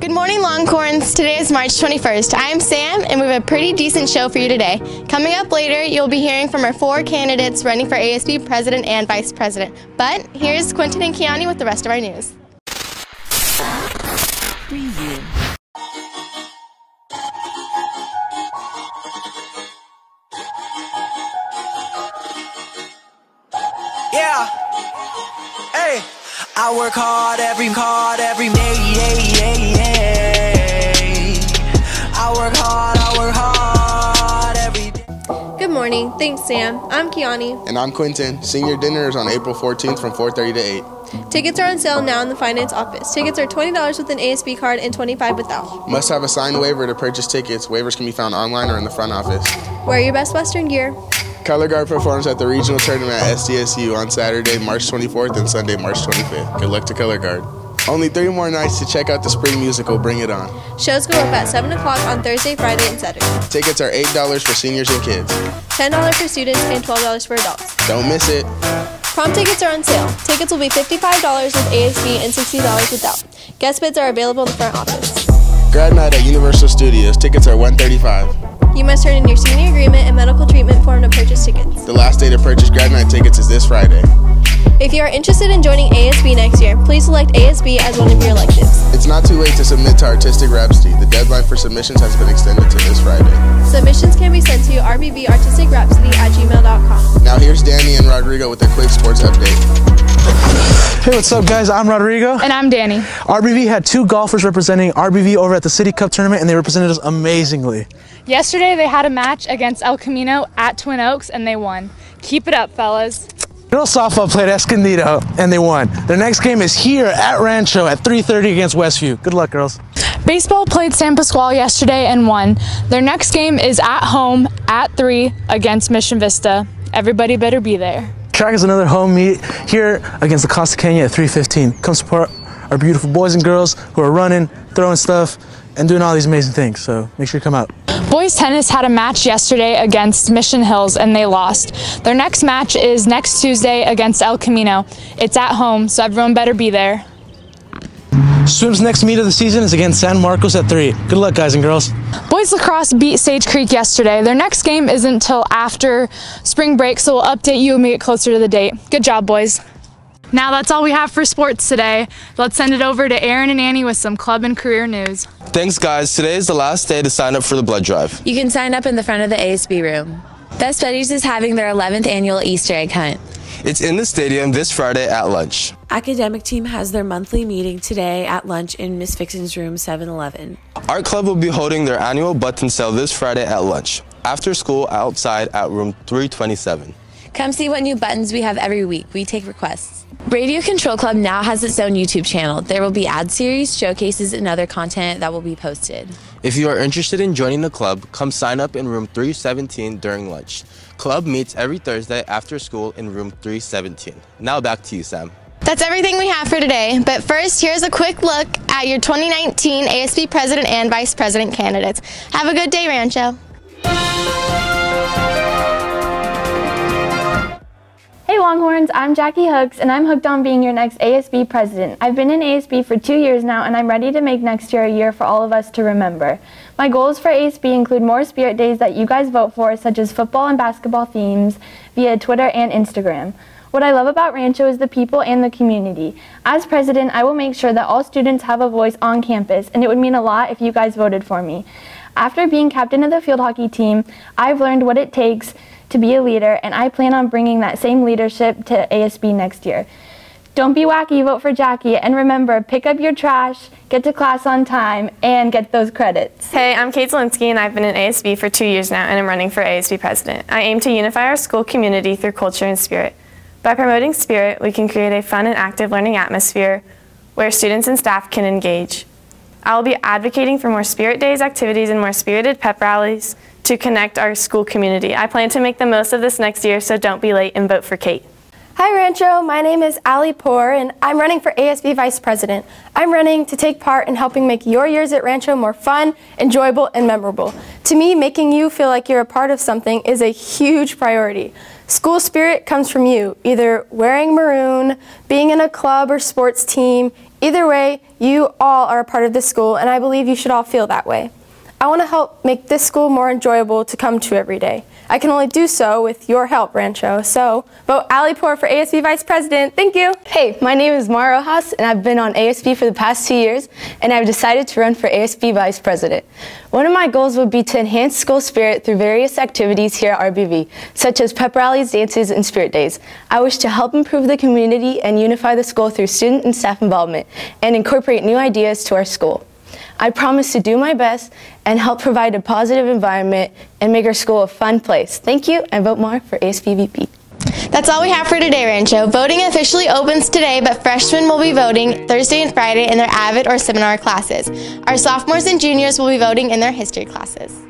Good morning, Longhorns. Today is March 21st. I am Sam, and we have a pretty decent show for you today. Coming up later, you'll be hearing from our four candidates running for ASB President and Vice President. But here's Quentin and Kiani with the rest of our news. Yeah. Hey. I work hard every hard every day. Yeah, yeah. Hard, I work hard every day. Good morning. Thanks, Sam. I'm Kiani. And I'm Quentin. Senior dinner is on April 14th from 4:30 to 8. Tickets are on sale now in the finance office. Tickets are $20 with an ASB card and 25 without. Must have a signed waiver to purchase tickets. Waivers can be found online or in the front office. Wear your best Western gear. Color Guard performs at the regional tournament at SDSU on Saturday, March 24th and Sunday, March 25th. Good luck to Color Guard. Only three more nights to check out the spring musical Bring It On. Shows go up at 7 o'clock on Thursday, Friday, and Saturday. Tickets are $8 for seniors and kids. $10 for students and $12 for adults. Don't miss it. Prom tickets are on sale. Tickets will be $55 with ASB and $60 without. Guest bids are available in the front office. Grad night at Universal Studios. Tickets are 135. You must turn in your senior agreement and medical treatment form to purchase tickets. The last day to purchase grad night tickets is this Friday. If you are interested in joining ASB next year, please select ASB as one of your electives. It's not too late to submit to Artistic Rhapsody. The deadline for submissions has been extended to this Friday. Submissions can be sent to rbvartisticrhapsody at gmail.com. Now here's Danny and Rodrigo with a quick sports update. Hey, what's up, guys? I'm Rodrigo. And I'm Danny. RBV had two golfers representing RBV over at the City Cup tournament, and they represented us amazingly. Yesterday, they had a match against El Camino at Twin Oaks, and they won. Keep it up, fellas. Girls softball played Escondido, and they won. Their next game is here at Rancho at 3:30 against Westview. Good luck, girls. Baseball played San Pasqual yesterday and won. Their next game is at home at 3 against Mission Vista. Everybody better be there. Track is another home meet here against the Costa Canyon at 3:15. Come support our beautiful boys and girls who are running, throwing stuff, and doing all these amazing things. So make sure you come out. Boys tennis had a match yesterday against Mission Hills and they lost. Their next match is next Tuesday against El Camino. It's at home, so everyone better be there. Swim's next meet of the season is against San Marcos at 3. Good luck, guys and girls. Boys lacrosse beat Sage Creek yesterday. Their next game isn't until after spring break, so we'll update you when we get closer to the date. Good job, boys. Now that's all we have for sports today. Let's send it over to Aaron and Annie with some club and career news. Thanks, guys. Today is the last day to sign up for the blood drive. You can sign up in the front of the ASB room. Best Buddies is having their 11th annual Easter egg hunt. It's in the stadium this Friday at lunch. Academic team has their monthly meeting today at lunch in Miss Fixin's room 711. Art Club will be holding their annual button sale this Friday at lunch. After school, outside at room 327. Come see what new buttons we have every week. We take requests. Radio Control Club now has its own YouTube channel. There will be ad series, showcases, and other content that will be posted. If you are interested in joining the club, come sign up in room 317 during lunch. Club meets every Thursday after school in room 317. Now back to you, Sam. That's everything we have for today. But first, here's a quick look at your 2019 ASB President and Vice President candidates. Have a good day, Rancho. Longhorns, I'm Jackie Hooks and I'm hooked on being your next ASB president. I've been in ASB for two years now and I'm ready to make next year a year for all of us to remember. My goals for ASB include more spirit days that you guys vote for, such as football and basketball themes, via Twitter and Instagram. What I love about Rancho is the people and the community. As president, I will make sure that all students have a voice on campus and it would mean a lot if you guys voted for me. After being captain of the field hockey team, I've learned what it takes to be a leader, and I plan on bringing that same leadership to ASB next year. Don't be wacky, vote for Jackie, and remember, pick up your trash, get to class on time, and get those credits. Hey, I'm Kate Zelinsky, and I've been in ASB for two years now, and I'm running for ASB president. I aim to unify our school community through culture and spirit. By promoting spirit, we can create a fun and active learning atmosphere where students and staff can engage. I will be advocating for more Spirit Days activities and more spirited pep rallies to connect our school community. I plan to make the most of this next year, so don't be late and vote for Kate. Hi Rancho, my name is Ali Poor and I'm running for ASB Vice President. I'm running to take part in helping make your years at Rancho more fun, enjoyable, and memorable. To me, making you feel like you're a part of something is a huge priority. School spirit comes from you, either wearing maroon, being in a club or sports team, Either way, you all are a part of this school, and I believe you should all feel that way. I want to help make this school more enjoyable to come to every day. I can only do so with your help, Rancho. So vote Ali Poor for ASB Vice President. Thank you. Hey, my name is Mara Rojas, and I've been on ASB for the past two years, and I've decided to run for ASB Vice President. One of my goals would be to enhance school spirit through various activities here at RBV, such as pep rallies, dances, and spirit days. I wish to help improve the community and unify the school through student and staff involvement, and incorporate new ideas to our school. I promise to do my best and help provide a positive environment and make our school a fun place. Thank you and vote Mara for ASBVP. That's all we have for today, Rancho. Voting officially opens today, but freshmen will be voting Thursday and Friday in their AVID or seminar classes. Our sophomores and juniors will be voting in their history classes.